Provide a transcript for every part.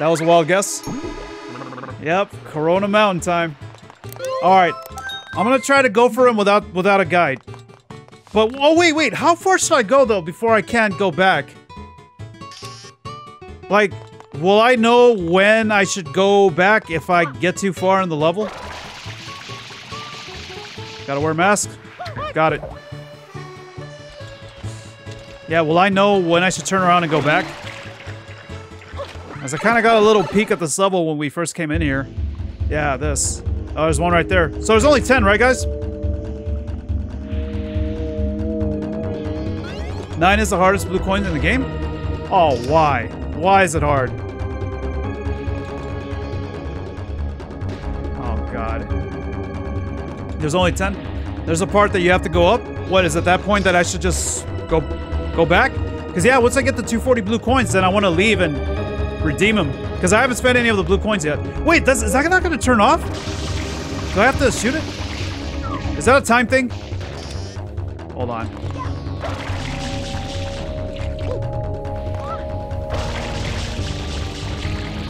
That was a wild guess. Yep, Corona Mountain time. All right, I'm gonna try to go for him without without a guide. But oh wait, wait, how far should I go though before I can't go back? Like, will I know when I should go back if I get too far in the level? Gotta wear a mask. Got it. Yeah, will I know when I should turn around and go back? As I kind of got a little peek at this level when we first came in here. Yeah, this. Oh, there's one right there. So there's only 10, right, guys? Nine is the hardest blue coin in the game? Oh, why? Why is it hard? Oh, God. There's only 10? There's a part that you have to go up? What, is at that point that I should just go go back? Because, yeah, once I get the 240 blue coins, then I want to leave and redeem them. Because I haven't spent any of the blue coins yet. Wait, is that not going to turn off? Do I have to shoot it? Is that a time thing? Hold on.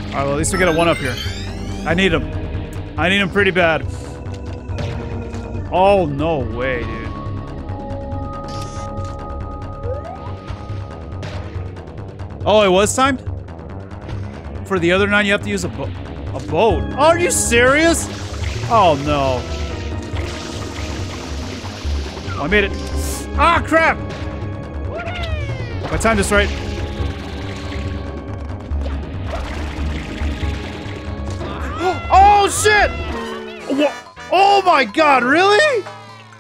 Alright, well, at least we get a one up here. I need him. I need him pretty bad. Oh, no way, dude. Oh, it was timed? For the other nine, you have to use a, bo a boat. Are you serious? Oh, no. Oh, I made it. Ah, crap! I timed this right. Oh, shit! Oh my god, really?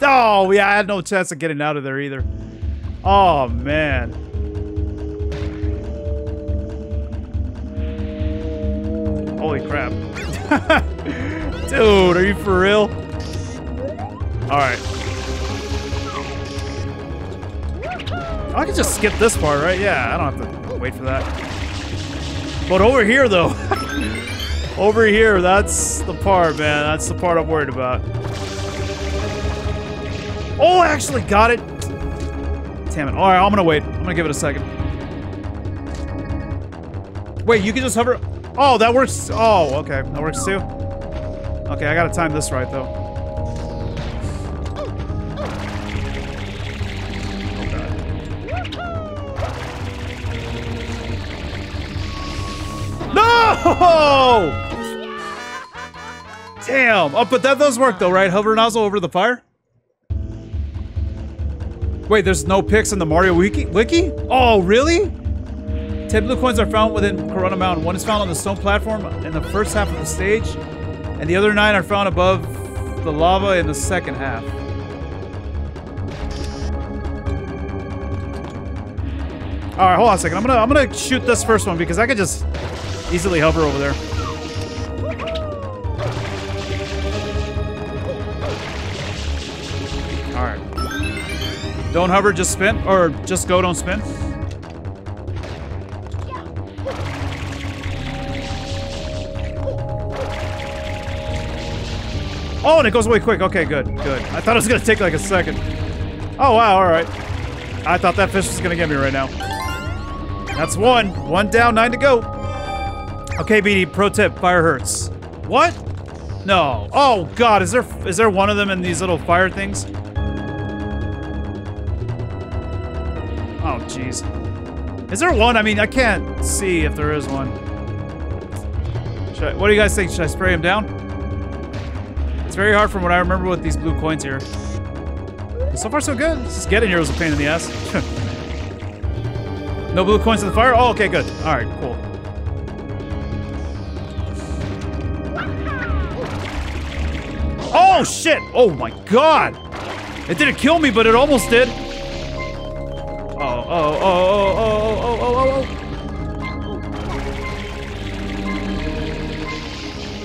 Oh, yeah, I had no chance of getting out of there either. Oh, man. Holy crap. Dude, are you for real? Alright. I can just skip this part, right? Yeah, I don't have to wait for that. But over here, though. over here, that's the part, man. That's the part I'm worried about. Oh, I actually got it. Damn it. Alright, I'm gonna wait. I'm gonna give it a second. Wait, you can just hover... Oh, that works. Oh, okay. That works too. Okay, I gotta time this right, though. No! Damn. Oh, but that does work though, right? Hover nozzle over the fire? Wait, there's no pics in the Mario Wiki? Wiki? Oh, really? Ten blue coins are found within Corona Mountain. One is found on the stone platform in the first half of the stage, and the other nine are found above the lava in the second half. All right, hold on a second. I'm gonna I'm gonna shoot this first one because I could just easily hover over there. All right. Don't hover, just spin, or just go, don't spin. Oh, and it goes away quick. Okay, good, good. I thought it was gonna take like a second. Oh, wow, all right. I thought that fish was gonna get me right now. That's one. One down, nine to go. Okay, BD, pro tip, fire hurts. What? No. Oh, God, is there is there one of them in these little fire things? Oh, jeez. Is there one? I mean, I can't see if there is one. I, what do you guys think? Should I spray him down? It's very hard from what I remember with these blue coins here. So far, so good. Just getting here was a pain in the ass. no blue coins in the fire? Oh, okay, good. All right, cool. Oh, shit! Oh, my God! It didn't kill me, but it almost did. Oh, oh, oh, oh, oh, oh, oh, oh, oh.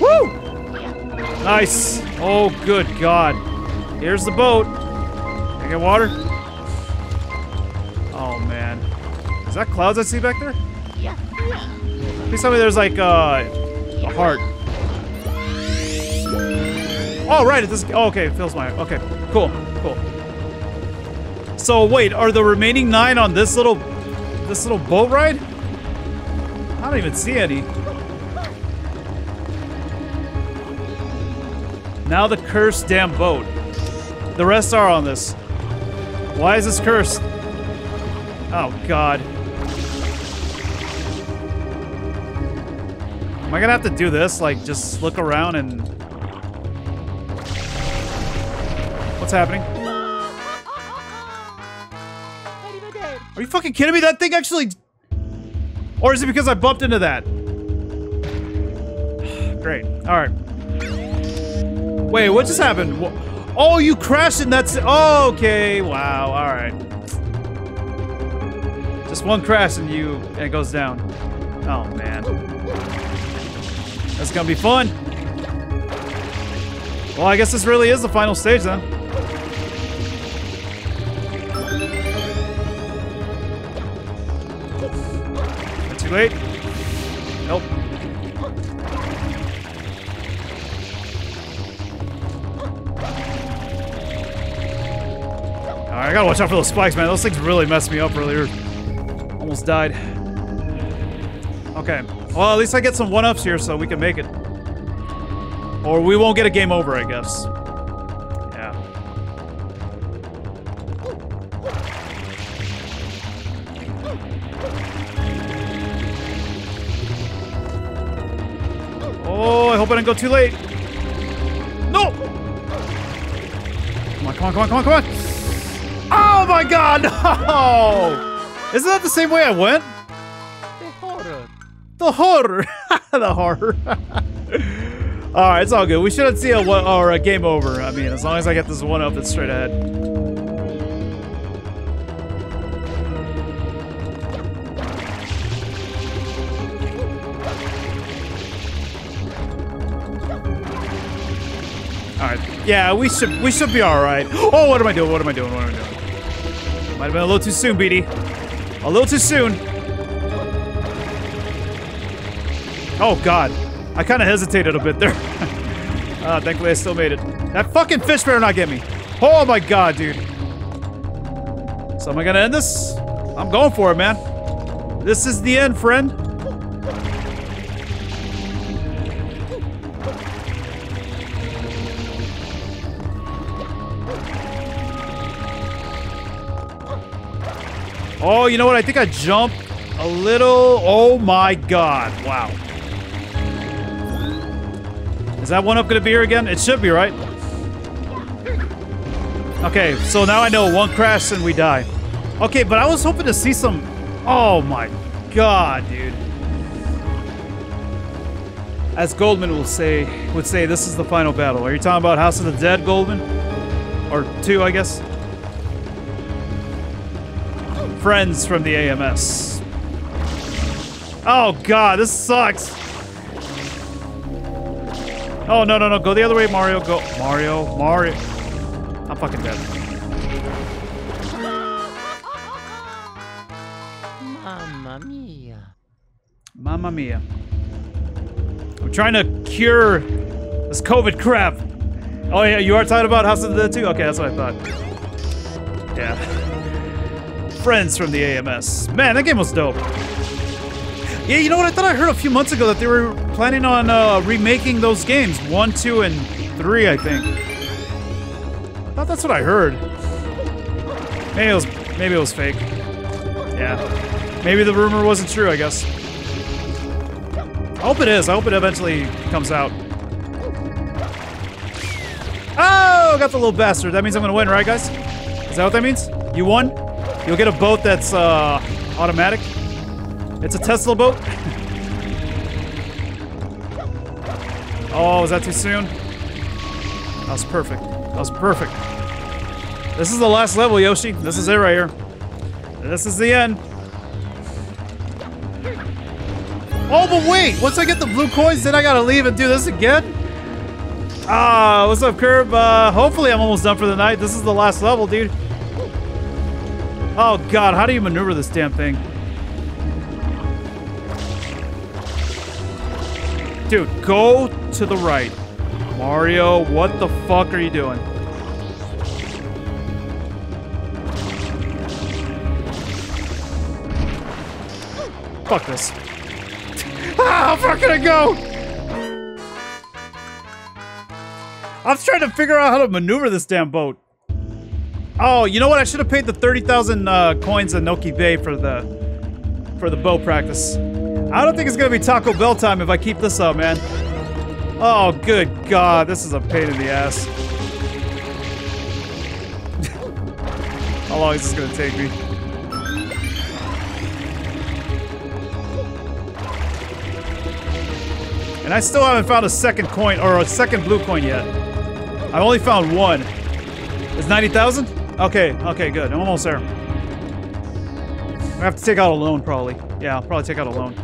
oh. Woo! Nice. Oh, good God. Here's the boat. Can I get water? Oh, man. Is that clouds I see back there? Yeah. Please tell me there's like uh, a heart. Oh, right. It does. Oh, okay. It fills my. Okay. Cool. Cool. So wait, are the remaining nine on this little, this little boat ride? I don't even see any. Now the cursed damn boat. The rest are on this. Why is this cursed? Oh, God. Am I gonna have to do this? Like, just look around and... What's happening? Are you fucking kidding me? That thing actually... Or is it because I bumped into that? Great. Alright. Wait, what just happened? Oh, you crashed and that's... Oh, okay. Wow. Alright. Just one crash and you... And it goes down. Oh, man. That's gonna be fun. Well, I guess this really is the final stage then. Too late? Gotta watch out for those spikes, man. Those things really messed me up earlier. Almost died. Okay. Well, at least I get some one-ups here so we can make it. Or we won't get a game over, I guess. Yeah. Oh, I hope I didn't go too late. No! Come on, come on, come on, come on, come on! Oh my god, no! Isn't that the same way I went? The horror. The horror. the horror. Alright, it's all good. We shouldn't see a, or a game over. I mean, as long as I get this one up, it's straight ahead. All right. Yeah, we should we should be all right. Oh, what am I doing? What am I doing? What am I doing? Might have been a little too soon, BD. A little too soon. Oh God, I kind of hesitated a bit there. uh, thankfully, I still made it. That fucking fish better not get me. Oh my God, dude. So am I gonna end this? I'm going for it, man. This is the end, friend. Oh, you know what? I think I jumped a little. Oh my god. Wow. Is that one up going to be here again? It should be, right? Okay, so now I know one crash and we die. Okay, but I was hoping to see some... Oh my god, dude. As Goldman will say, would say, this is the final battle. Are you talking about House of the Dead, Goldman? Or two, I guess? Friends from the AMS. Oh god, this sucks. Oh, no, no, no. Go the other way, Mario. Go. Mario. Mario. I'm fucking dead. Mamma mia. Mamma mia. I'm trying to cure this COVID crap. Oh, yeah, you are talking about House of the Dead too? Okay, that's what I thought. Yeah friends from the AMS. Man, that game was dope. Yeah, you know what? I thought I heard a few months ago that they were planning on uh, remaking those games. One, two, and three, I think. I thought that's what I heard. Maybe it was, maybe it was fake. Yeah. Maybe the rumor wasn't true, I guess. I hope it is. I hope it eventually comes out. Oh, got the little bastard. That means I'm going to win, right, guys? Is that what that means? You won? You'll get a boat that's uh, automatic. It's a Tesla boat. oh, was that too soon? That was perfect. That was perfect. This is the last level, Yoshi. This is it right here. This is the end. Oh, but wait! Once I get the blue coins, then I gotta leave and do this again? Ah, what's up, Curb? Uh, hopefully I'm almost done for the night. This is the last level, dude. Oh god, how do you maneuver this damn thing? Dude, go to the right. Mario, what the fuck are you doing? Fuck this. ah, how far can I go? I'm trying to figure out how to maneuver this damn boat. Oh, you know what? I should have paid the 30,000 uh, coins in Noki Bay for the for the boat practice. I don't think it's gonna be Taco Bell time if I keep this up, man. Oh, good God, this is a pain in the ass. How long is this gonna take me? And I still haven't found a second coin, or a second blue coin yet. I've only found one. Is 90,000? Okay, okay, good. I'm almost there. I have to take out a loan, probably. Yeah, I'll probably take out a loan.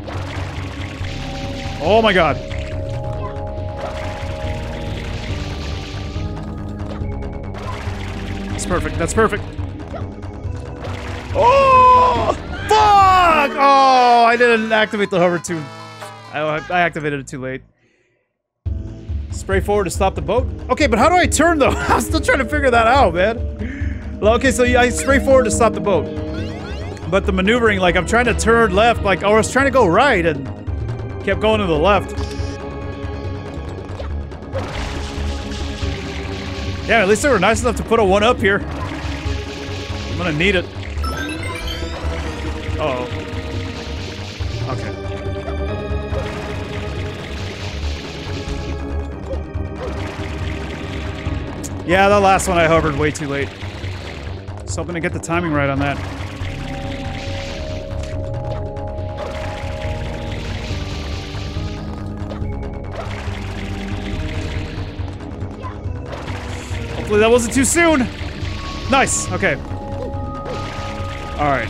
Oh my god. That's perfect. That's perfect. Oh! Fuck! Oh, I didn't activate the hover too. I, I activated it too late. Spray forward to stop the boat? Okay, but how do I turn though? I'm still trying to figure that out, man. Well, okay, so I spray forward to stop the boat. But the maneuvering, like I'm trying to turn left, like I was trying to go right and kept going to the left. Yeah, at least they were nice enough to put a one up here. I'm gonna need it. Uh oh. Okay. Yeah, the last one I hovered way too late. So I'm gonna get the timing right on that. Hopefully that wasn't too soon. Nice, okay. Alright.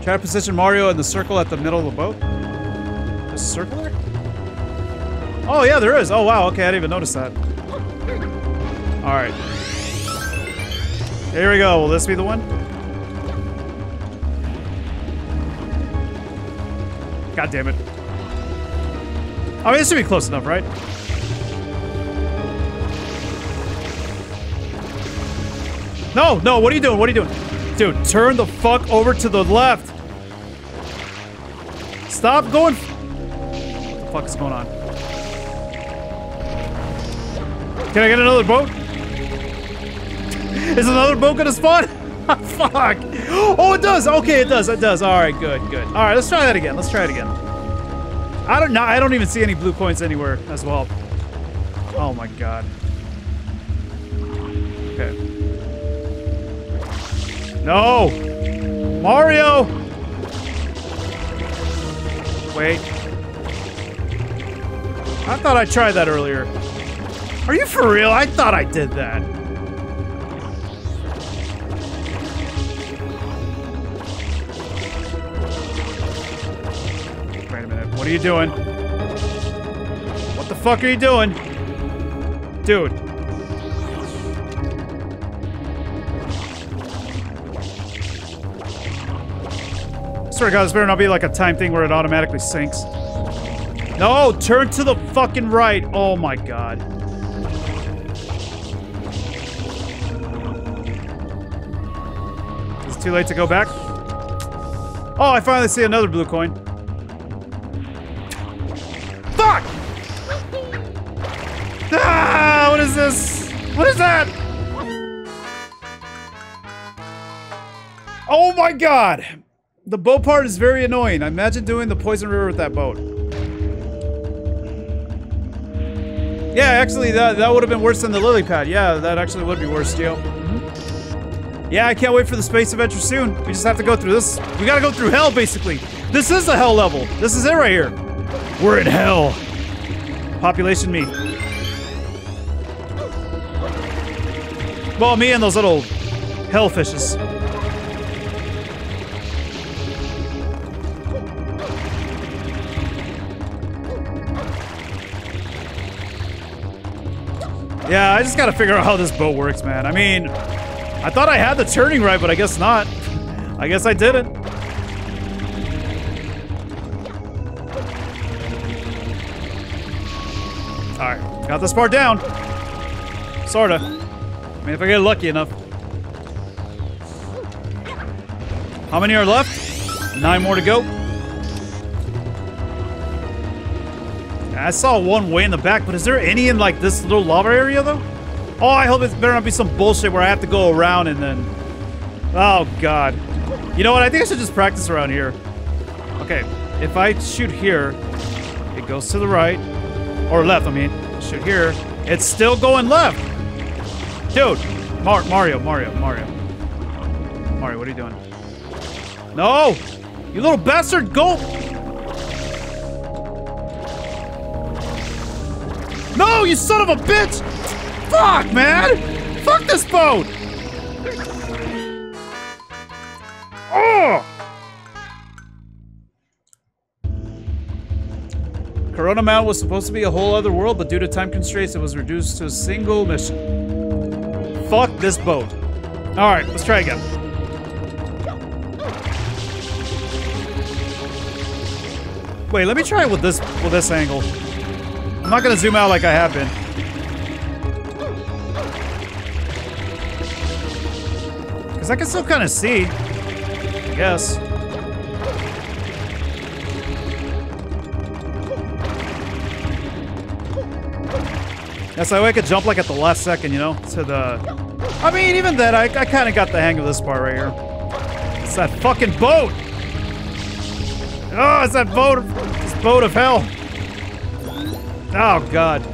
Try to position Mario in the circle at the middle of the boat. A there? Oh, yeah, there is. Oh, wow. Okay, I didn't even notice that. All right. Here we go. Will this be the one? God damn it. I mean, this should be close enough, right? No, no, what are you doing? What are you doing? Dude, turn the fuck over to the left. Stop going. What the fuck is going on? Can I get another boat? Is another boat gonna spawn? Ah, fuck! Oh, it does. Okay, it does. It does. All right, good, good. All right, let's try that again. Let's try it again. I don't know. I don't even see any blue coins anywhere as well. Oh my god. Okay. No! Mario! Wait. I thought I tried that earlier. Are you for real? I thought I did that. You doing? What the fuck are you doing? Dude. Swear to God, this better not be like a time thing where it automatically sinks. No, turn to the fucking right. Oh my god. Is it too late to go back? Oh, I finally see another blue coin. God! The boat part is very annoying. I imagine doing the poison river with that boat. Yeah, actually, that, that would have been worse than the lily pad. Yeah, that actually would be worse, Geo. Yeah, I can't wait for the space adventure soon. We just have to go through this. We gotta go through hell, basically. This is the hell level. This is it right here. We're in hell. Population me. Well, me and those little hellfishes. Yeah, I just gotta figure out how this boat works, man. I mean, I thought I had the turning right, but I guess not. I guess I didn't. Alright, got this part down. Sorta. I mean, if I get lucky enough. How many are left? Nine more to go. I saw one way in the back, but is there any in like this little lava area though? Oh, I hope it's better not be some bullshit where I have to go around and then. Oh god. You know what? I think I should just practice around here. Okay, if I shoot here, it goes to the right or left. I mean, shoot here, it's still going left. Dude, Mar Mario, Mario, Mario, Mario, what are you doing? No, you little bastard, go! No, you son of a bitch! Fuck, man! Fuck this boat! Oh! Corona Mount was supposed to be a whole other world, but due to time constraints, it was reduced to a single mission. Fuck this boat. Alright, let's try again. Wait, let me try it with this with this angle. I'm not gonna zoom out like I have been. Because I can still kind of see. I guess. Yeah, so I could jump like at the last second, you know? To the... I mean, even then, I, I kind of got the hang of this part right here. It's that fucking boat! Oh, it's that boat, this boat of hell. Oh, God.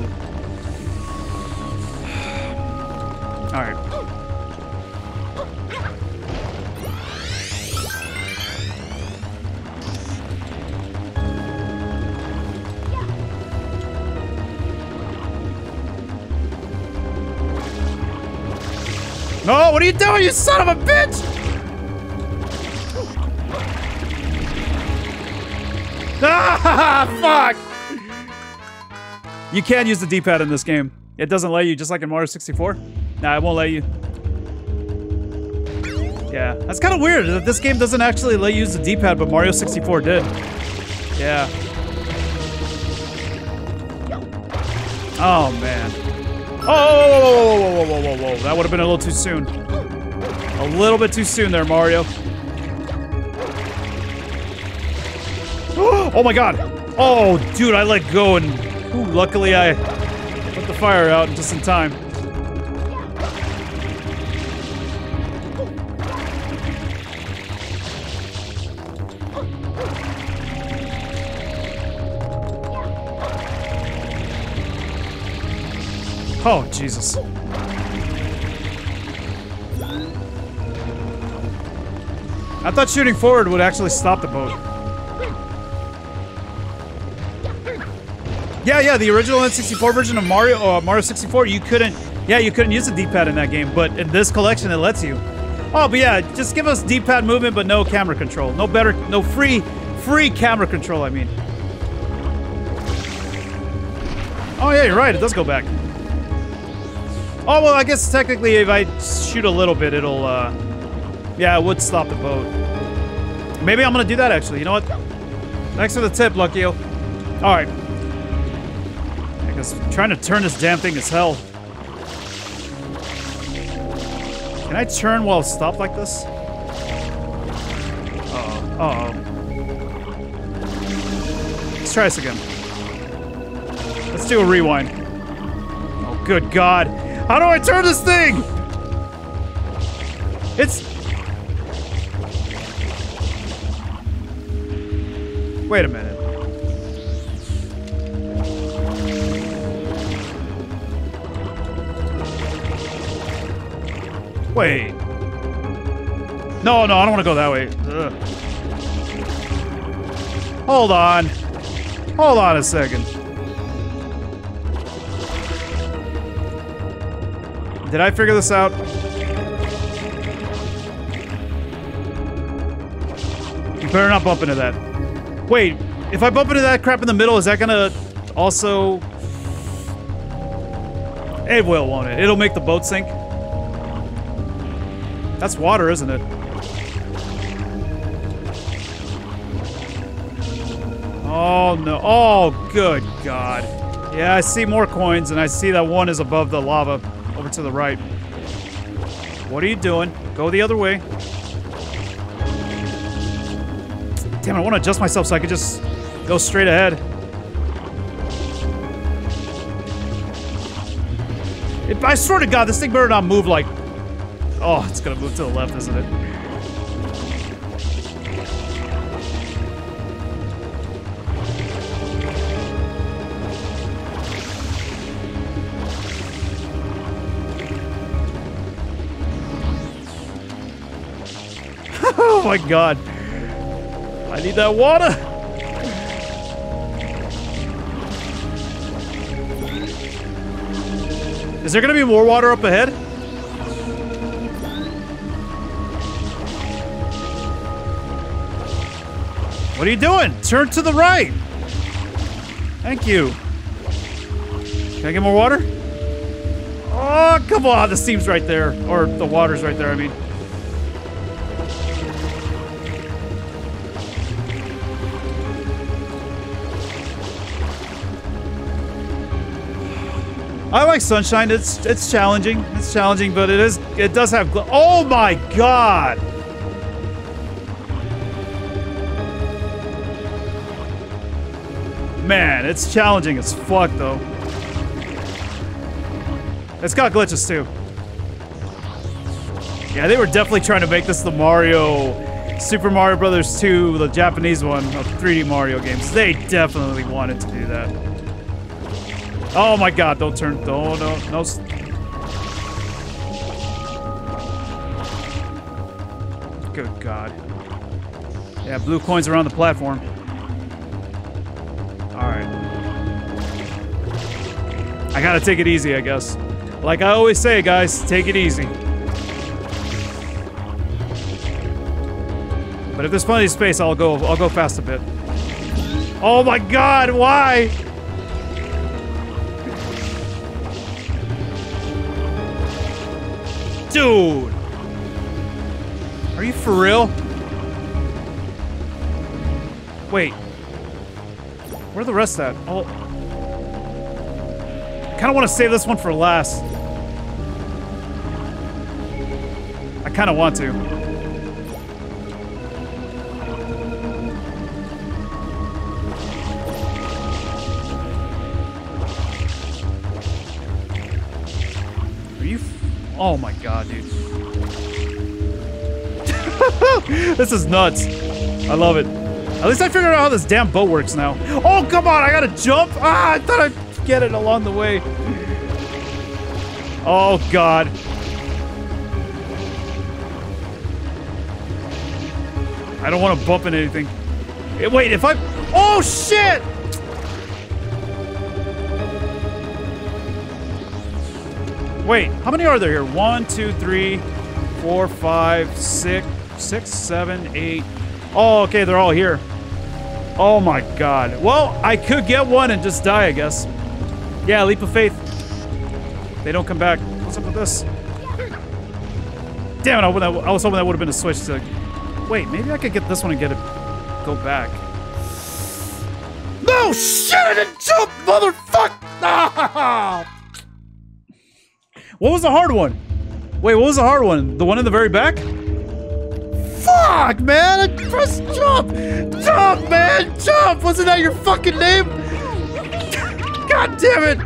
All right. No, what are you doing, you son of a bitch? Ah, fuck! You can use the D-pad in this game. It doesn't let you, just like in Mario 64. Nah, it won't let you. Yeah, that's kind of weird that this game doesn't actually let you use the D-pad, but Mario 64 did. Yeah. Oh, man. Oh, whoa, whoa, whoa, whoa, whoa, whoa, whoa. That would have been a little too soon. A little bit too soon there, Mario. Oh my god! Oh, dude, I let go and ooh, luckily I put the fire out just in time. Oh, Jesus. I thought shooting forward would actually stop the boat. Yeah, yeah, the original N64 version of Mario, uh, Mario 64, you couldn't, yeah, you couldn't use the D-pad in that game, but in this collection, it lets you. Oh, but yeah, just give us D-pad movement, but no camera control. No better, no free, free camera control, I mean. Oh, yeah, you're right, it does go back. Oh, well, I guess technically if I shoot a little bit, it'll, uh, yeah, it would stop the boat. Maybe I'm gonna do that, actually. You know what? Thanks for the tip, Luckyo. All right. Because trying to turn this damn thing is hell. Can I turn while stopped like this? Uh-oh. Uh-oh. Let's try this again. Let's do a rewind. Oh, good God. How do I turn this thing? It's... Wait a minute. Wait. No, no, I don't want to go that way. Ugh. Hold on. Hold on a second. Did I figure this out? You better not bump into that. Wait, if I bump into that crap in the middle, is that gonna also... It will, won't it? It'll make the boat sink. That's water, isn't it? Oh, no. Oh, good God. Yeah, I see more coins, and I see that one is above the lava over to the right. What are you doing? Go the other way. Damn, I want to adjust myself so I can just go straight ahead. If I swear to God, this thing better not move like Oh, it's gonna move to the left, isn't it? oh my god. I need that water. Is there gonna be more water up ahead? What are you doing? Turn to the right. Thank you. Can I get more water? Oh, come on. The steam's right there. Or the water's right there, I mean. I like Sunshine. It's it's challenging. It's challenging, but it is it does have Oh my god. Man, it's challenging as fuck though. It's got glitches too. Yeah, they were definitely trying to make this the Mario Super Mario Brothers 2, the Japanese one of 3D Mario games. They definitely wanted to do that. Oh my god, don't turn. No, no, no. Good god. Yeah, blue coins around the platform. Alright. I gotta take it easy, I guess. Like I always say, guys, take it easy. But if there's plenty of space, I'll go. I'll go fast a bit. Oh my God! Why? Dude! Are you for real? Wait. Where are the rest at? Oh. I kind of want to save this one for last. I kind of want to. Are you? Oh my god, dude. this is nuts. I love it. At least I figured out how this damn boat works now. Oh, come on, I gotta jump. Ah, I thought I'd get it along the way. Oh, God. I don't want to bump into anything. Wait, if I... Oh, shit! Wait, how many are there here? One, two, three, four, five, six, six, seven, eight. Oh, okay, they're all here. Oh my god. Well, I could get one and just die, I guess. Yeah, leap of faith. They don't come back. What's up with this? Damn it, I, was hoping that would have been a switch to... Wait, maybe I could get this one and get it... Go back. No! Shit! I didn't jump, motherfucker! What was the hard one? Wait, what was the hard one? The one in the very back? Fuck, man! I jump! Jump, man! Jump! Wasn't that your fucking name? God damn it!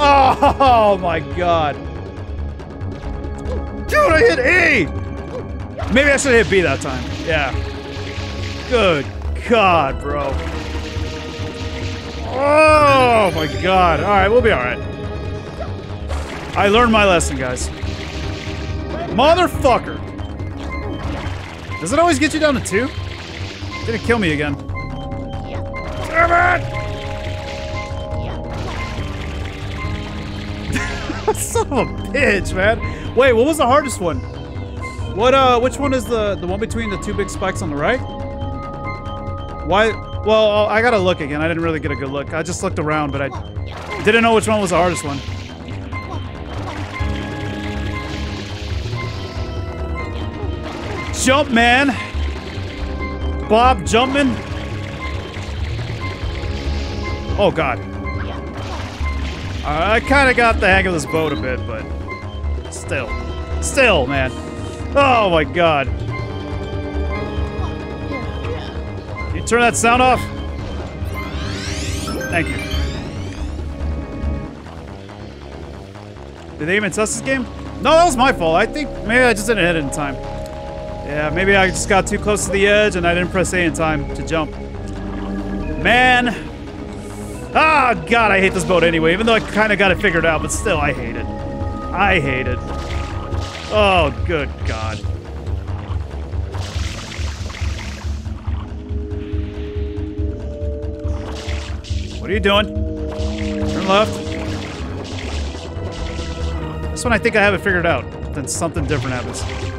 Oh my god. Dude, I hit A! Maybe I should hit B that time. Yeah. Good god, bro. Oh my god. Alright, we'll be alright. I learned my lesson, guys. Motherfucker! Does it always get you down to two? Didn't kill me again. Damn it! Son of a bitch, man. Wait, what was the hardest one? What, uh, which one is the, the one between the two big spikes on the right? Why? Well, I gotta look again. I didn't really get a good look. I just looked around, but I didn't know which one was the hardest one. Jump, man! Bob Jumpman? Oh, God. I kind of got the hang of this boat a bit, but still. Still, man. Oh, my God. Can you turn that sound off? Thank you. Did they even test this game? No, that was my fault. I think maybe I just didn't hit it in time. Yeah, maybe I just got too close to the edge and I didn't press A in time to jump. Man. Ah, God, I hate this boat anyway, even though I kind of got it figured out, but still, I hate it. I hate it. Oh, good God. What are you doing? Turn left. This one I think I have it figured out. Then something different happens.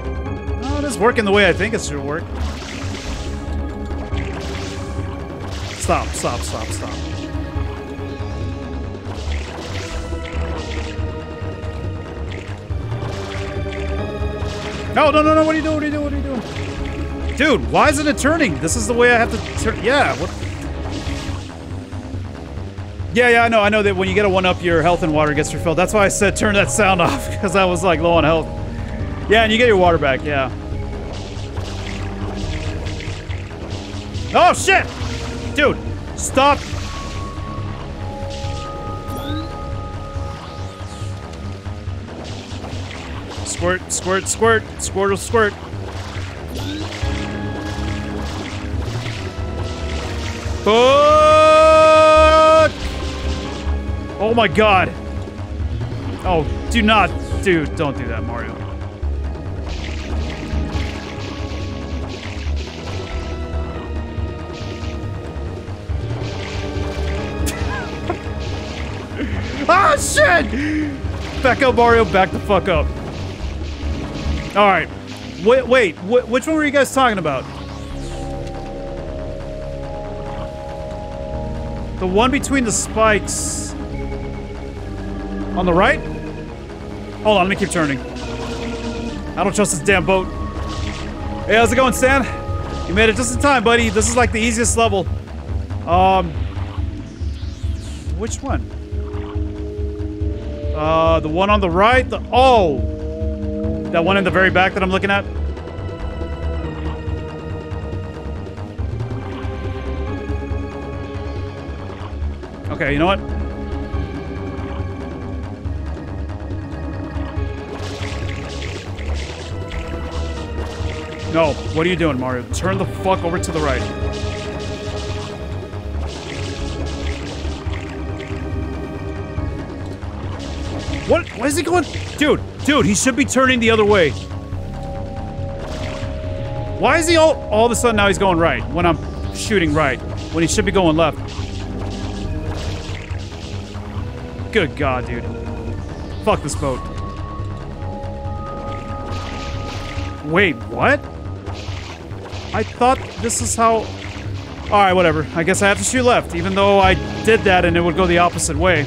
It is working the way I think it should work. Stop, stop, stop, stop. No, no, no, no, what are you doing? What are you doing? What are you doing? Dude, why isn't it turning? This is the way I have to turn. Yeah, what? Yeah, yeah, I know. I know that when you get a one up, your health and water gets refilled. That's why I said turn that sound off, because I was like low on health. Yeah, and you get your water back, yeah. Oh, shit! Dude, stop! Squirt, squirt, squirt, squirtle, squirt. Fuck! Oh my god. Oh, do not, dude, don't do that, Mario. Back up, Mario, back the fuck up. Alright. Wait, wait, wh which one were you guys talking about? The one between the spikes. On the right? Hold on, let me keep turning. I don't trust this damn boat. Hey, how's it going, Stan? You made it just in time, buddy. This is like the easiest level. Um, which one? Uh, the one on the right? The, oh! That one in the very back that I'm looking at? Okay, you know what? No, what are you doing, Mario? Turn the fuck over to the right. Why is he going? Dude, dude, he should be turning the other way. Why is he all, all of a sudden now he's going right when I'm shooting right, when he should be going left? Good God, dude. Fuck this boat. Wait, what? I thought this is how... Alright, whatever. I guess I have to shoot left, even though I did that and it would go the opposite way.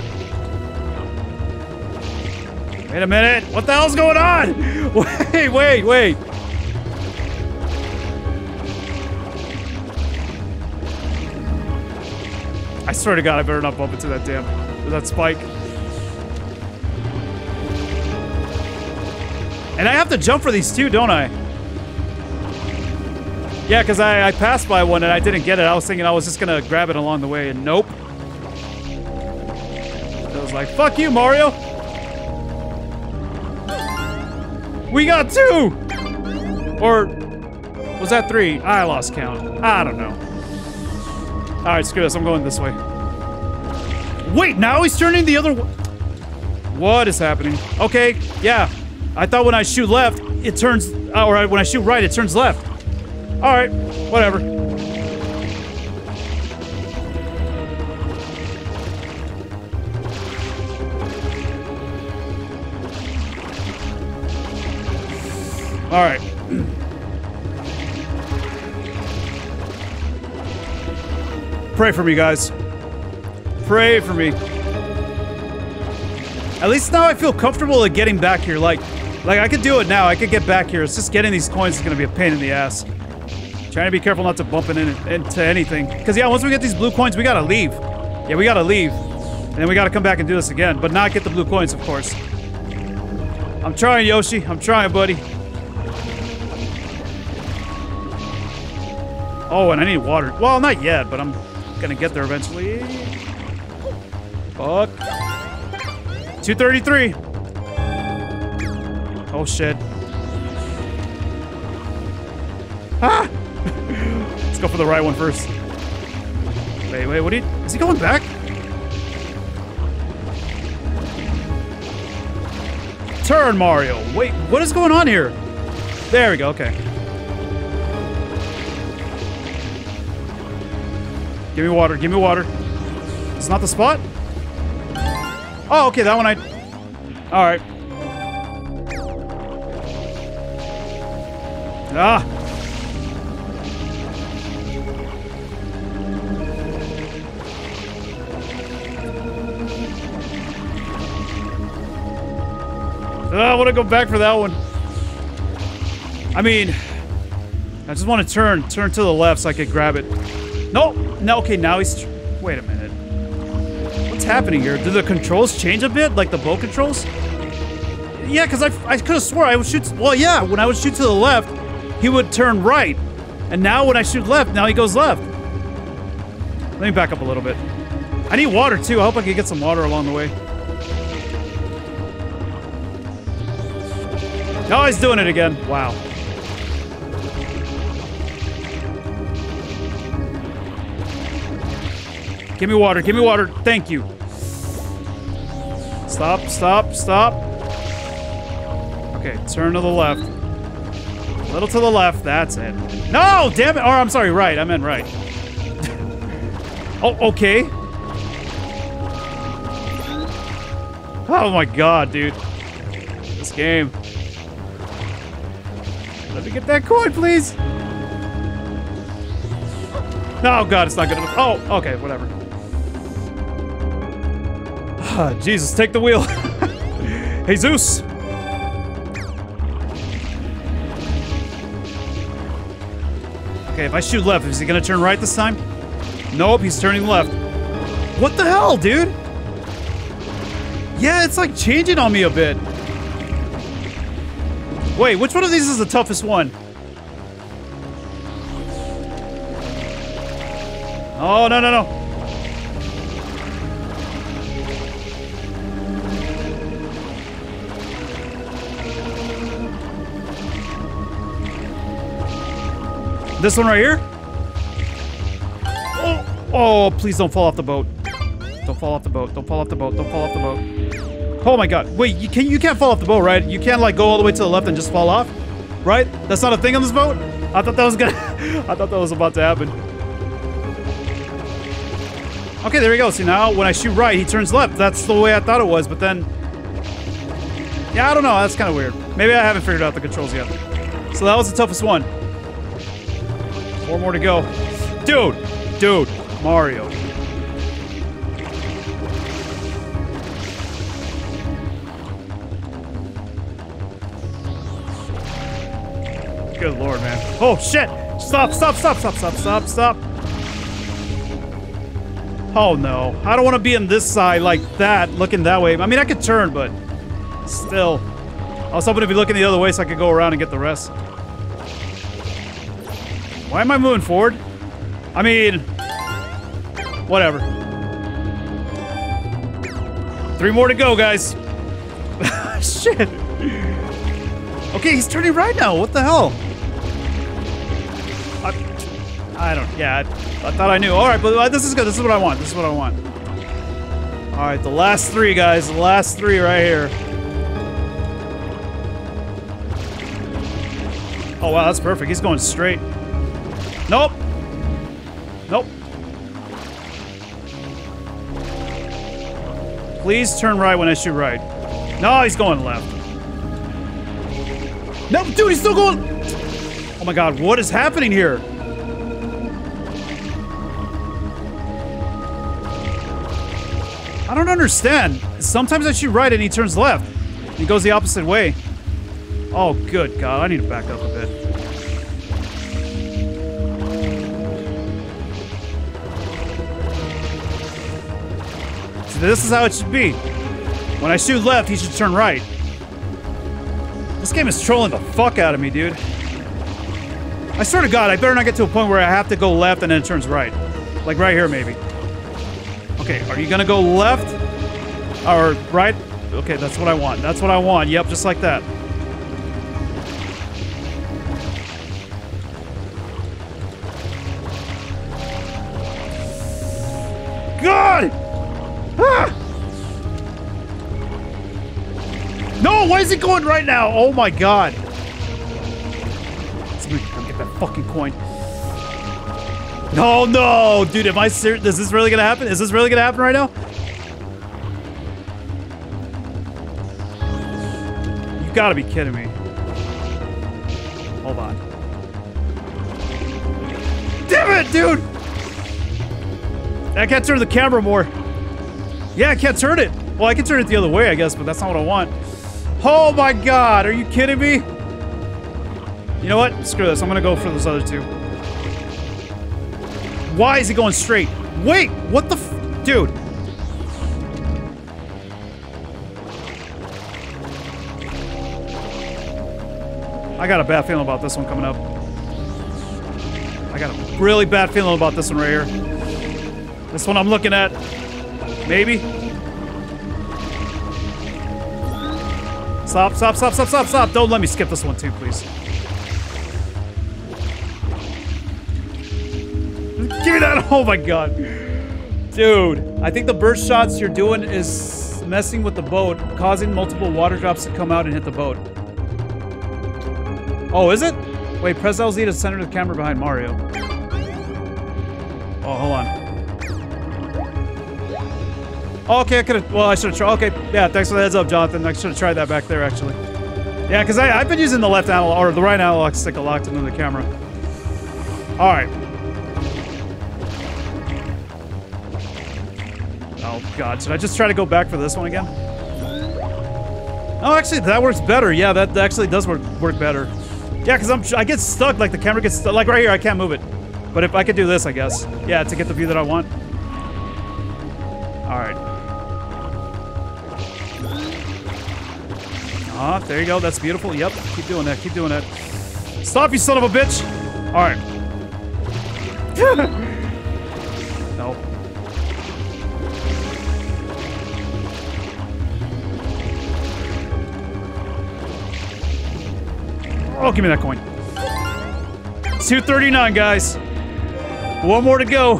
Wait a minute! What the hell's going on? Wait, wait, wait! I swear to God, I better not bump into that damn... that spike. And I have to jump for these two, don't I? Yeah, because I, I passed by one and I didn't get it. I was thinking I was just going to grab it along the way, and nope. I was like, fuck you, Mario! We got two! Or was that three? I lost count. I don't know. Alright, screw this. I'm going this way. Wait, now he's turning the other way. What is happening? Okay, yeah. I thought when I shoot left, it turns... Or when I shoot right, it turns left. Alright, whatever. Alright. Pray for me, guys. Pray for me. At least now I feel comfortable at getting back here. Like, like I could do it now. I could get back here. It's just getting these coins is gonna be a pain in the ass. Trying to be careful not to bump it in, into anything. Because yeah, once we get these blue coins, we gotta leave. Yeah, we gotta leave. And then we gotta come back and do this again. But not get the blue coins, of course. I'm trying, Yoshi. I'm trying, buddy. Oh, and I need water. Well, not yet, but I'm gonna get there eventually. Fuck. 233. Oh shit. Ah! Let's go for the right one first. Wait, wait, what are you, is he going back? Turn, Mario. Wait, what is going on here? There we go, okay. Give me water, give me water. It's not the spot? Oh, okay, that one I... Alright. Ah! Ah, I want to go back for that one. I mean, I just want to turn, turn to the left so I could grab it. No, no, okay, now he's... Wait a minute. What's happening here? Do the controls change a bit? Like the bow controls? Yeah, because I, I could have swore I would shoot... Well, yeah, when I would shoot to the left, he would turn right. And now when I shoot left, now he goes left. Let me back up a little bit. I need water, too. I hope I can get some water along the way. Oh, he's doing it again. Wow. Give me water. Give me water. Thank you. Stop, stop, stop. Okay, turn to the left. A little to the left. That's it. No, damn it. Or I'm sorry, right. I meant right. oh, okay. Oh my god, dude. This game. Let me get that coin, please. Oh god, it's not good enough. Oh, okay, whatever. Ah, Jesus, take the wheel. hey, Zeus. Okay, if I shoot left, is he gonna turn right this time? Nope, he's turning left. What the hell, dude? Yeah, it's like changing on me a bit. Wait, which one of these is the toughest one? Oh, no, no, no. This one right here? Oh, oh, please don't fall off the boat. Don't fall off the boat. Don't fall off the boat. Don't fall off the boat. Oh my god. Wait, you can you can't fall off the boat, right? You can't like go all the way to the left and just fall off? Right? That's not a thing on this boat? I thought that was gonna I thought that was about to happen. Okay, there we go. See now when I shoot right, he turns left. That's the way I thought it was, but then Yeah, I don't know. That's kind of weird. Maybe I haven't figured out the controls yet. So that was the toughest one. Four more to go. Dude! Dude! Mario. Good lord, man. Oh, shit! Stop, stop, stop, stop, stop, stop, stop. Oh, no. I don't want to be in this side like that, looking that way. I mean, I could turn, but still. I was hoping to be looking the other way so I could go around and get the rest. Why am I moving forward? I mean, whatever. Three more to go, guys. Shit. Okay, he's turning right now. What the hell? I, I don't, yeah, I, I thought I knew. All right, but uh, this is good. This is what I want. This is what I want. All right, the last three, guys. The last three right here. Oh, wow, that's perfect. He's going straight. Nope. Nope. Please turn right when I shoot right. No, he's going left. No, dude, he's still going. Oh my god, what is happening here? I don't understand. Sometimes I shoot right and he turns left. He goes the opposite way. Oh, good god, I need to back up a bit. This is how it should be. When I shoot left, he should turn right. This game is trolling the fuck out of me, dude. I swear to God, I better not get to a point where I have to go left and then it turns right. Like right here, maybe. Okay, are you gonna go left? Or right? Okay, that's what I want. That's what I want. Yep, just like that. Is it going right now? Oh my god. Let's come get that fucking coin. No, no, dude, am I serious? Is this really gonna happen? Is this really gonna happen right now? You gotta be kidding me. Hold on. Damn it, dude! I can't turn the camera more. Yeah, I can't turn it. Well, I can turn it the other way, I guess, but that's not what I want. Oh my god, are you kidding me? You know what? Screw this. I'm gonna go for those other two. Why is he going straight? Wait, what the Dude. I got a bad feeling about this one coming up. I got a really bad feeling about this one right here. This one I'm looking at. Maybe. Stop, stop, stop, stop, stop, stop. Don't let me skip this one too, please. Give me that. Oh my god. Dude, I think the burst shots you're doing is messing with the boat, causing multiple water drops to come out and hit the boat. Oh, is it? Wait, press LZ to center the camera behind Mario. Oh, hold on. Oh, okay, I could have. Well, I should have tried. Okay, yeah, thanks for the heads up, Jonathan. I should have tried that back there, actually. Yeah, because I've been using the left analog, or the right analog stick a locked into the camera. All right. Oh, God. Should I just try to go back for this one again? Oh, actually, that works better. Yeah, that actually does work work better. Yeah, because I'm I get stuck. Like the camera gets stuck. Like right here, I can't move it. But if I could do this, I guess. Yeah, to get the view that I want. All right. Ah, there you go. That's beautiful. Yep. Keep doing that. Keep doing that. Stop, you son of a bitch. All right. no. Oh, give me that coin. 239, guys. One more to go.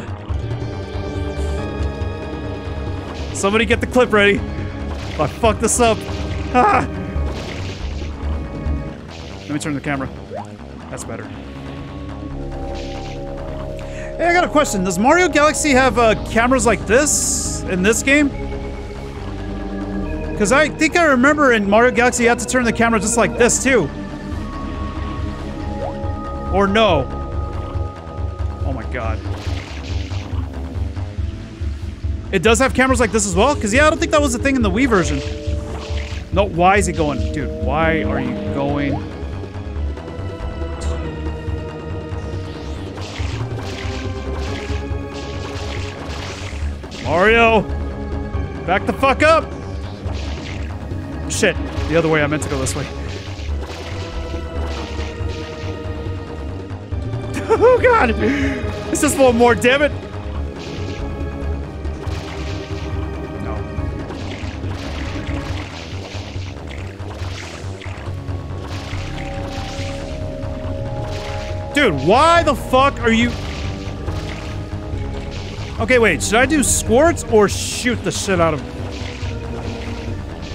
Somebody get the clip ready. I fuck this up. Ah. Let me turn the camera. That's better. Hey, I got a question. Does Mario Galaxy have uh, cameras like this in this game? Because I think I remember in Mario Galaxy you had to turn the camera just like this too. Or no. Oh my god. It does have cameras like this as well? Because, yeah, I don't think that was a thing in the Wii version. No, why is he going? Dude, why are you going? Mario! Back the fuck up! Shit, the other way, I meant to go this way. oh god! It's just one more, damn it! No. Dude, why the fuck are you... Okay, wait, should I do squirts or shoot the shit out of...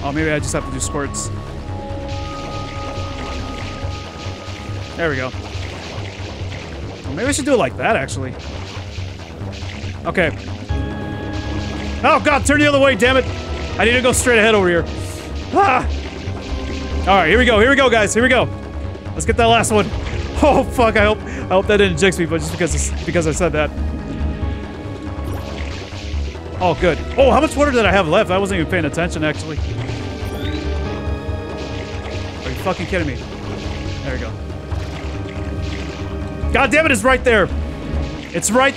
Oh, maybe I just have to do squirts. There we go. Maybe I should do it like that, actually. Okay. Oh, God, turn the other way, damn it. I need to go straight ahead over here. Ah! All right, here we go, here we go, guys, here we go. Let's get that last one. Oh, fuck, I hope I hope that didn't jinx me, but just because, because I said that. Oh, good. Oh, how much water did I have left? I wasn't even paying attention, actually. Are you fucking kidding me? There we go. God damn it, it's right there. It's right.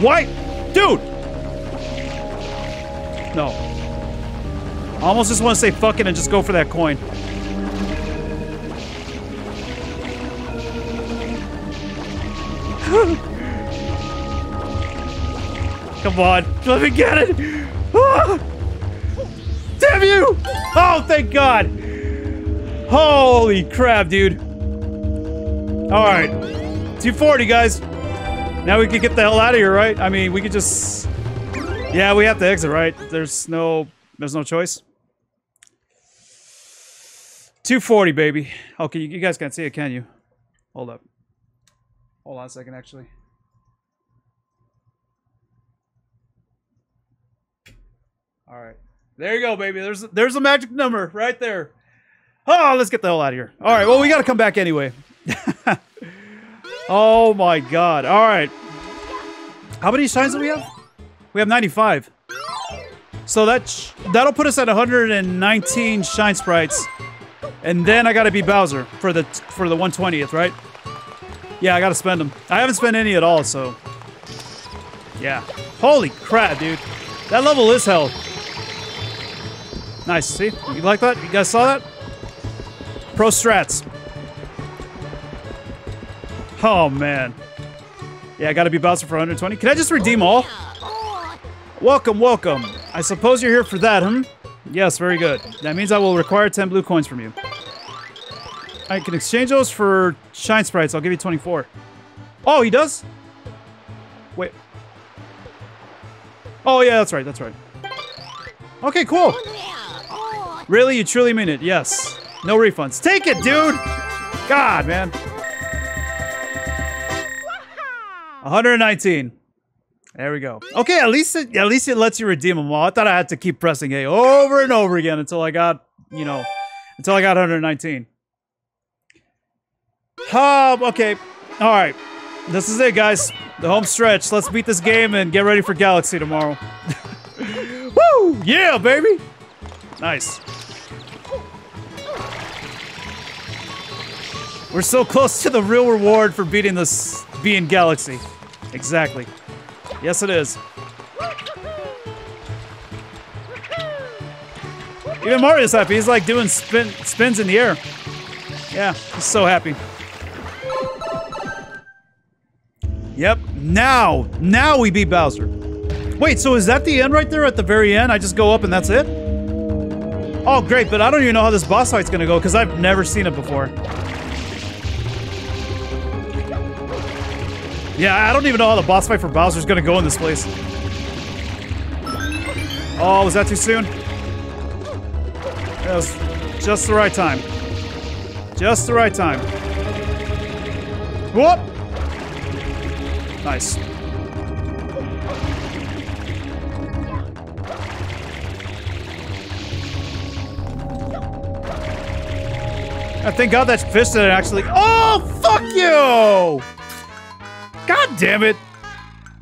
Why? Dude! No. I almost just want to say fucking and just go for that coin. Come on, let me get it! Ah! Damn you! Oh, thank God! Holy crap, dude. Alright. 240, guys. Now we can get the hell out of here, right? I mean, we could just... Yeah, we have to exit, right? There's no... There's no choice. 240, baby. Okay, you, you guys can't see it, can you? Hold up. Hold on a second, actually. All right. There you go, baby. There's there's a magic number right there. Oh, let's get the hell out of here. All right. Well, we got to come back anyway. oh my god. All right. How many shines do we have? We have 95. So that that'll put us at 119 shine sprites. And then I got to be Bowser for the for the 120th, right? Yeah, I got to spend them. I haven't spent any at all, so yeah. Holy crap, dude. That level is hell. Nice. See? You like that? You guys saw that? Pro strats. Oh, man. Yeah, I gotta be Bowser for 120. Can I just redeem all? Welcome, welcome. I suppose you're here for that, hmm? Yes, very good. That means I will require 10 blue coins from you. I can exchange those for shine sprites. I'll give you 24. Oh, he does? Wait. Oh, yeah, that's right, that's right. Okay, cool. Really? You truly mean it? Yes. No refunds. Take it, dude! God, man. 119. There we go. Okay, at least it, at least it lets you redeem them all. I thought I had to keep pressing A over and over again until I got, you know, until I got 119. Um, okay. All right. This is it, guys. The home stretch. Let's beat this game and get ready for Galaxy tomorrow. Woo! Yeah, baby! Nice. We're so close to the real reward for beating this being Galaxy. Exactly. Yes, it is. Even Mario's happy. He's like doing spin spins in the air. Yeah, he's so happy. Yep. Now, now we beat Bowser. Wait, so is that the end right there at the very end? I just go up and that's it? Oh, great, but I don't even know how this boss fight's gonna go because I've never seen it before. Yeah, I don't even know how the boss fight for Bowser's gonna go in this place. Oh, was that too soon? That was just the right time. Just the right time. Whoop! Nice. I thank God that fish didn't actually. Oh, fuck you! Damn it!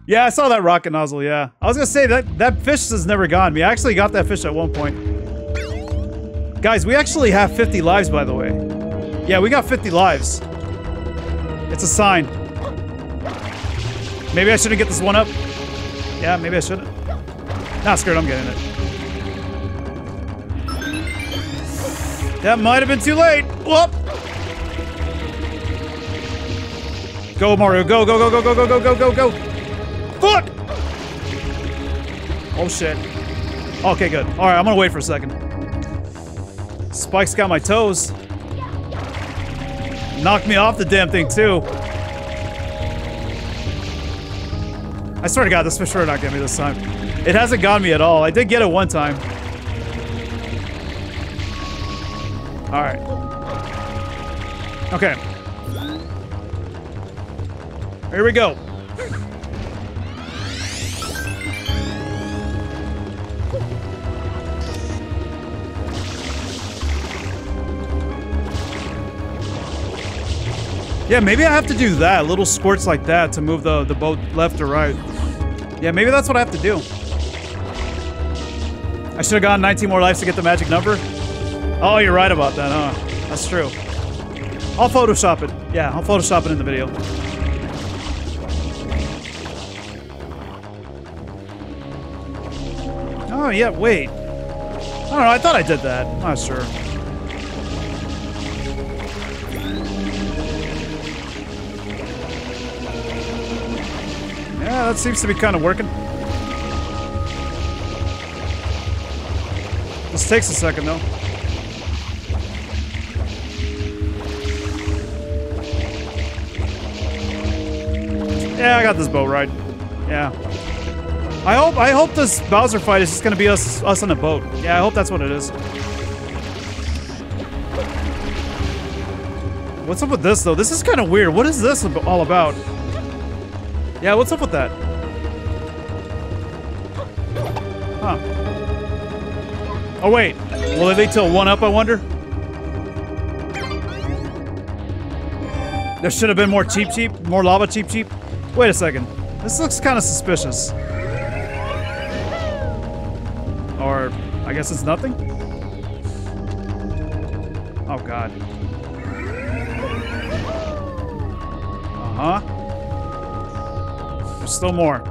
Yeah, I saw that rocket nozzle. Yeah, I was gonna say that that fish has never gotten me. I actually got that fish at one point. Guys, we actually have 50 lives, by the way. Yeah, we got 50 lives. It's a sign. Maybe I shouldn't get this one up. Yeah, maybe I shouldn't. Not scared, I'm getting it. That might have been too late. Whoop! Go, Mario. Go, go, go, go, go, go, go, go, go, go. Fuck! Oh, shit. Okay, good. All right, I'm gonna wait for a second. Spike's got my toes. Knocked me off the damn thing, too. I swear to God, this fish sure not get me this time. It hasn't got me at all. I did get it one time. All right. Okay. Here we go. Yeah, maybe I have to do that. Little squirts like that to move the, the boat left or right. Yeah, maybe that's what I have to do. I should have gotten 19 more lives to get the magic number. Oh, you're right about that, huh? That's true. I'll Photoshop it. Yeah, I'll Photoshop it in the video. Oh, yeah, wait. Oh, I don't know, I thought I did that. Not sure. Yeah, that seems to be kind of working. This takes a second, though. Yeah, I got this boat right. Yeah. I hope I hope this Bowser fight is just gonna be us us on a boat. Yeah, I hope that's what it is. What's up with this, though? This is kind of weird. What is this all about? Yeah, what's up with that? Huh. Oh, wait. Will they lead to one-up, I wonder? There should have been more Cheep Cheep, more lava Cheep Cheep. Wait a second. This looks kind of suspicious. I guess it's nothing? Oh, God. Uh-huh. There's still more.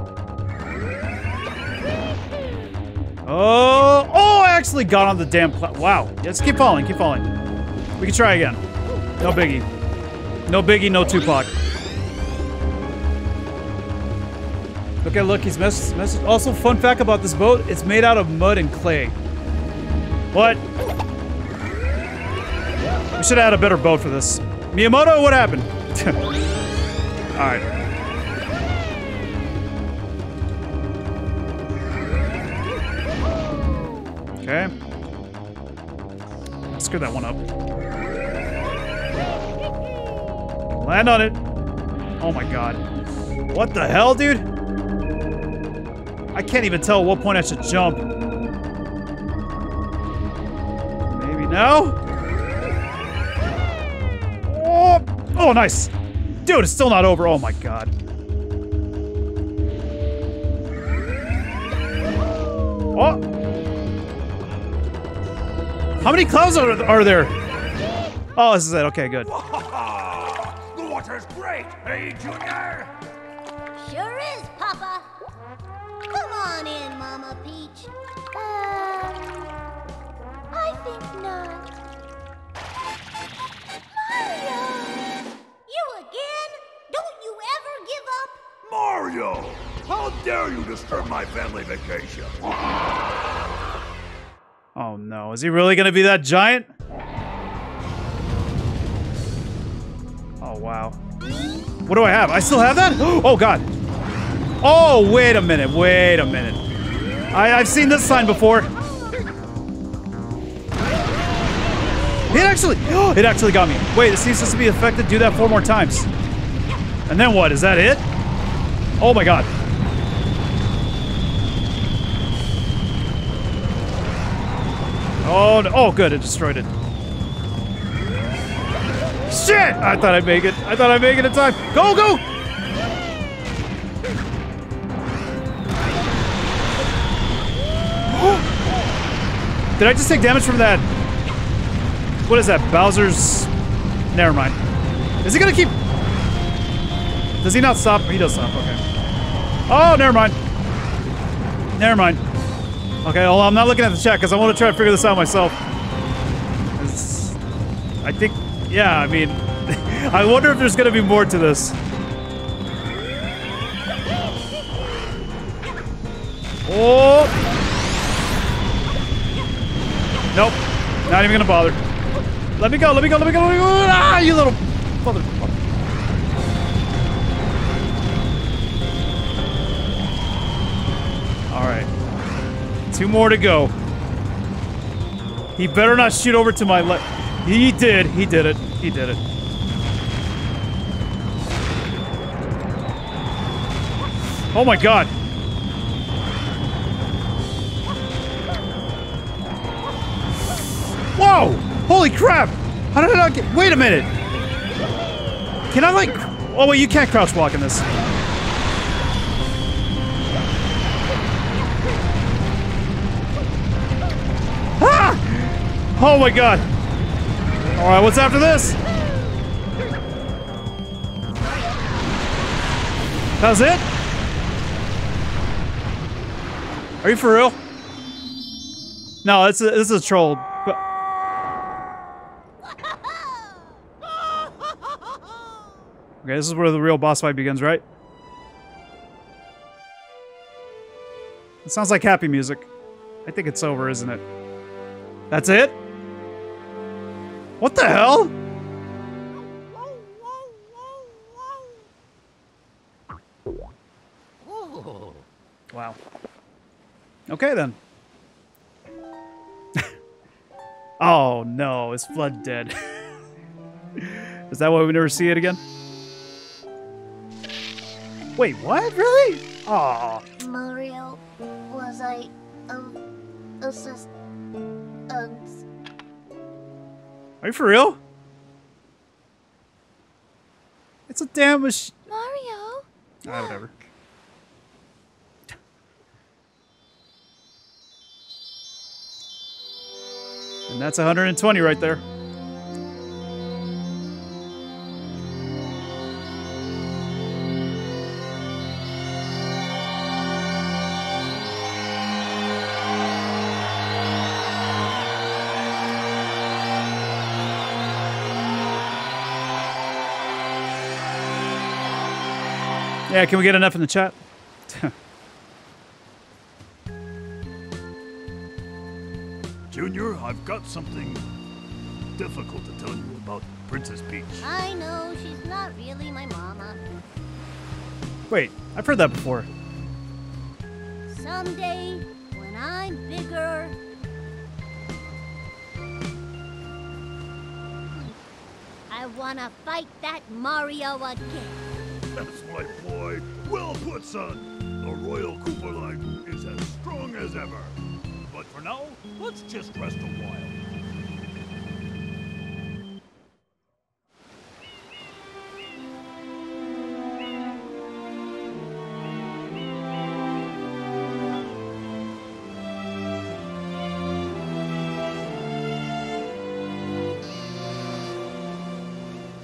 Oh, oh, I actually got on the damn. Wow. Let's keep falling, keep falling. We can try again. No biggie. No biggie, no Tupac. Okay, look, he's messed. Mess also, fun fact about this boat: it's made out of mud and clay. What? We should have had a better boat for this. Miyamoto, what happened? All right. Okay. Screw that one up. Land on it. Oh my god. What the hell, dude? I can't even tell at what point I should jump. Now? Oh, oh nice. Dude, it's still not over. Oh my god. Oh. How many clouds are, are there? Oh, this is it. Okay, good. The water's great, hey, Junior? Disturb my family vacation? Oh no, is he really gonna be that giant? Oh wow. What do I have? I still have that? Oh god. Oh, wait a minute, wait a minute. I, I've seen this sign before. It actually, it actually got me. Wait, it seems to be affected. Do that four more times. And then what? Is that it? Oh my god. Oh, no. oh, good. It destroyed it. Shit! I thought I'd make it. I thought I'd make it in time. Go, go! Did I just take damage from that? What is that? Bowser's. Never mind. Is he gonna keep. Does he not stop? He does stop. Okay. Oh, never mind. Never mind. Okay, well, I'm not looking at the chat because I want to try to figure this out myself. I think, yeah, I mean, I wonder if there's going to be more to this. Oh! Nope. Not even going to bother. Let me go, let me go, let me go, let me go. Ah, you little mother. Two more to go. He better not shoot over to my left. He did. He did it. He did it. Oh my god. Whoa! Holy crap! How did I not get... Wait a minute! Can I like... Oh wait, you can't crouch walk in this. Oh my god. Alright, what's after this? That's it? Are you for real? No, it's a, this is a troll. Okay, this is where the real boss fight begins, right? It sounds like happy music. I think it's over, isn't it? That's it? What the hell? Wow. Okay then. oh no, is FLUDD dead? Is that why we never see it again? Wait, what? Really? Aw. Mario, was I um uh, Are you for real? It's a damn mach- Mario? Ah, whatever. And that's 120 right there. Yeah, can we get enough in the chat? Junior, I've got something difficult to tell you about Princess Peach. I know she's not really my mama. Wait, I've heard that before. Someday, when I'm bigger, I wanna fight that Mario again. That's my boy. Well put, son. The Royal Koopa line is as strong as ever. But for now, let's just rest a while.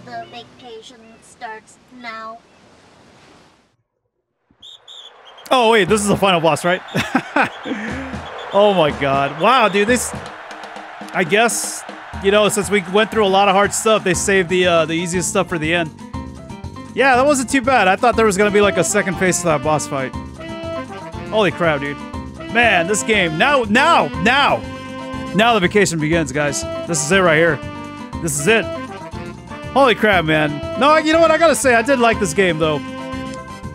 The vacation starts now. Oh wait, this is the final boss, right? oh my god. Wow, dude, this I guess you know, since we went through a lot of hard stuff, they saved the uh, the easiest stuff for the end. Yeah, that wasn't too bad. I thought there was gonna be like a second phase to that boss fight. Holy crap, dude. Man, this game. Now, now, now! Now the vacation begins, guys. This is it right here. This is it. Holy crap, man. No, you know what? I gotta say, I did like this game, though.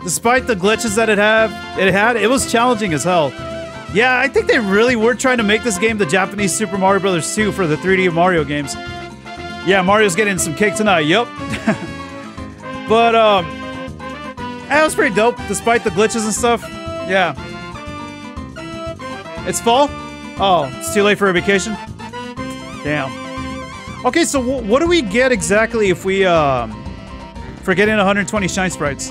Despite the glitches that it have, it had, it was challenging as hell. Yeah, I think they really were trying to make this game the Japanese Super Mario Brothers 2 for the 3D Mario games. Yeah, Mario's getting some cake tonight. Yup. but um, that was pretty dope, despite the glitches and stuff. Yeah. It's fall. Oh, it's too late for a vacation. Damn. Okay, so wh- what do we get exactly if we um, for getting 120 shine sprites?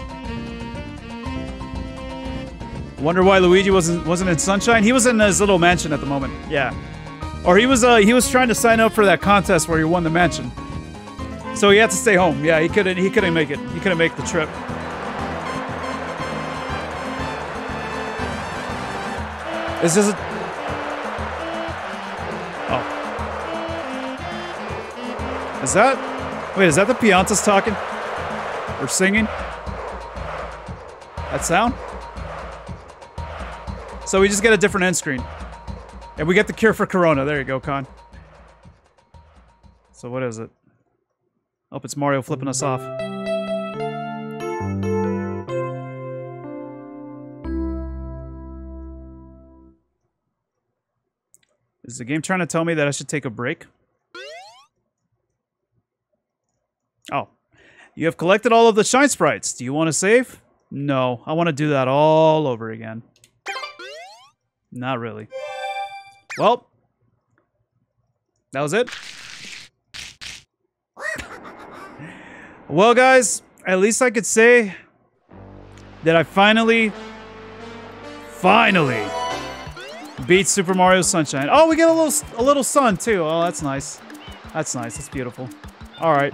Wonder why Luigi wasn't wasn't in Sunshine. He was in his little mansion at the moment. Yeah, or he was uh he was trying to sign up for that contest where he won the mansion. So he had to stay home. Yeah, he couldn't he couldn't make it. He couldn't make the trip. Is this a Oh. Is that Wait, is that the Piantas talking? Or singing? That sound? So we just get a different end screen. And we get the cure for Corona. There you go, Con. So what is it? Oh, it's Mario flipping us off. Is the game trying to tell me that I should take a break? Oh. You have collected all of the shine sprites. Do you want to save? No, I want to do that all over again. Not really. Well, that was it. Well, guys, at least I could say that I finally, finally beat Super Mario Sunshine. Oh, we get a little, a little sun too. Oh, that's nice. That's nice. That's beautiful. All right.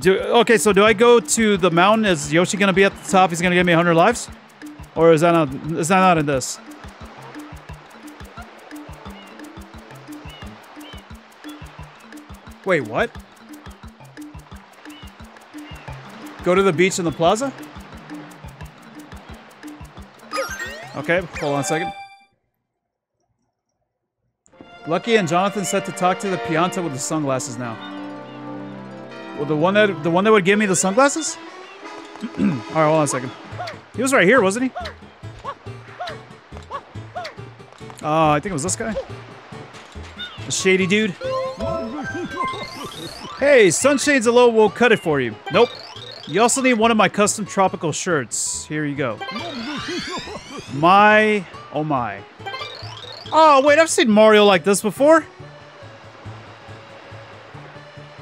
Do, okay, so do I go to the mountain? Is Yoshi gonna be at the top? He's gonna give me 100 lives, or is that not? Is that not in this? Wait, what? Go to the beach in the plaza? Okay, hold on a second. Lucky and Jonathan set to talk to the Pianta with the sunglasses now. Well, the one that the one that would give me the sunglasses? All right, hold on a second. He was right here, wasn't he? Uh, I think it was this guy. The shady dude. Hey, Sunshade's Alone will cut it for you. Nope. You also need one of my custom tropical shirts. Here you go. My, oh my. Oh, wait, I've seen Mario like this before.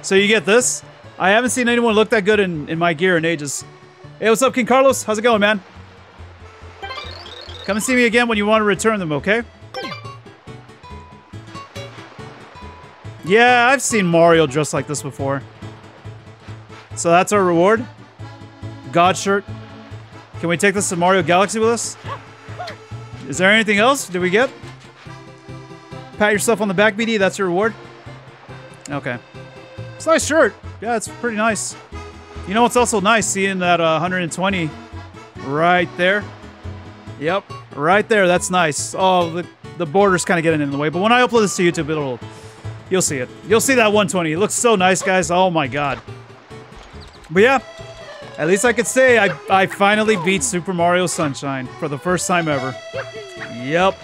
So you get this? I haven't seen anyone look that good in, in my gear in ages. Hey, what's up, King Carlos? How's it going, man? Come and see me again when you want to return them, okay? Yeah, I've seen Mario dressed like this before. So that's our reward. God shirt. Can we take this to Mario Galaxy with us? Is there anything else? Did we get? Pat yourself on the back, BD. That's your reward. Okay. It's a nice shirt. Yeah, it's pretty nice. You know what's also nice? Seeing that uh, 120 right there. Yep, right there. That's nice. Oh, the, the border's kind of getting in the way. But when I upload this to YouTube, it'll... You'll see it. You'll see that 120. It looks so nice, guys. Oh my god. But yeah, at least I could say I, I finally beat Super Mario Sunshine for the first time ever. Yep.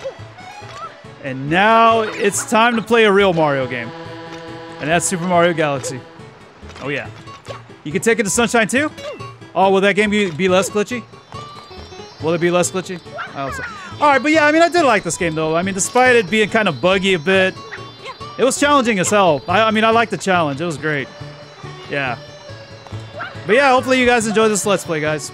And now it's time to play a real Mario game. And that's Super Mario Galaxy. Oh yeah. You can take it to Sunshine too? Oh, will that game be, less glitchy? Will it be less glitchy? I hope so. Alright, but yeah, I mean, I did like this game though. I mean, despite it being kind of buggy a bit, it was challenging as hell. I, I mean, I liked the challenge. It was great. Yeah. But yeah, hopefully you guys enjoy this Let's Play, guys.